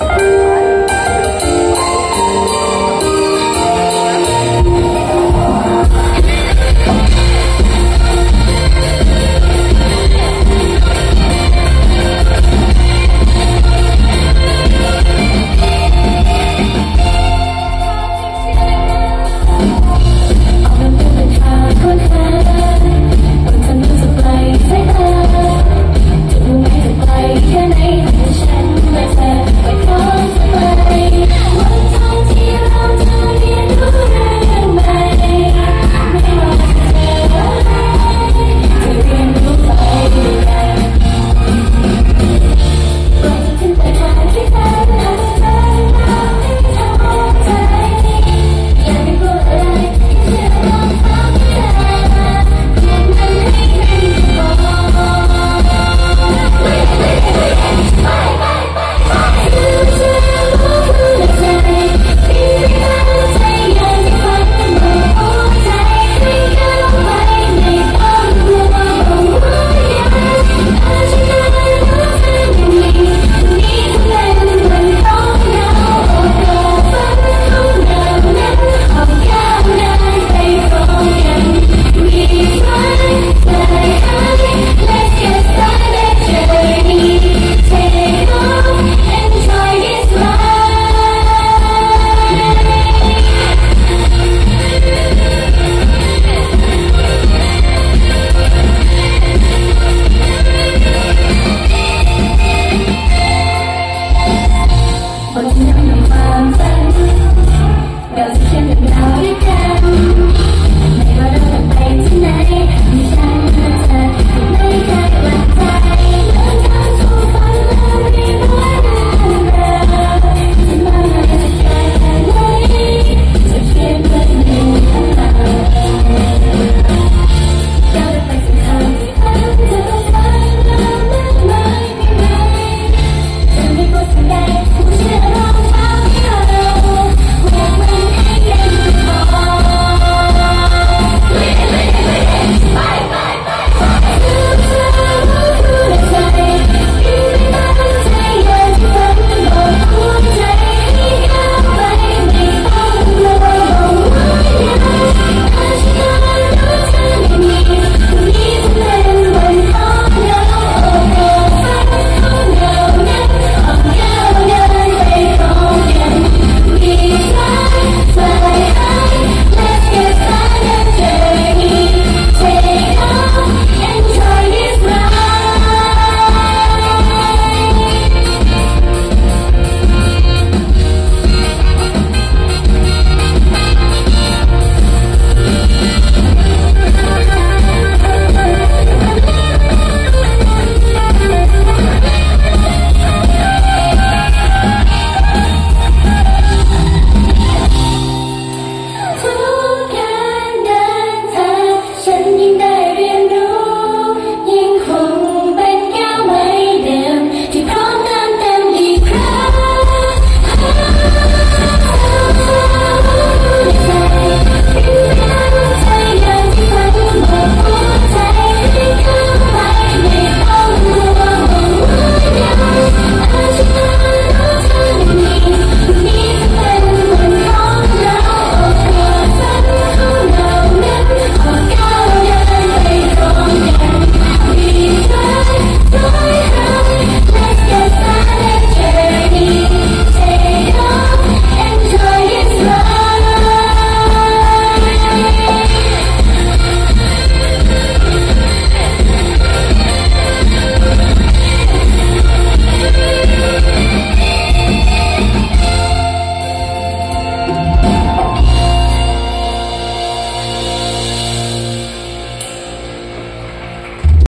Art.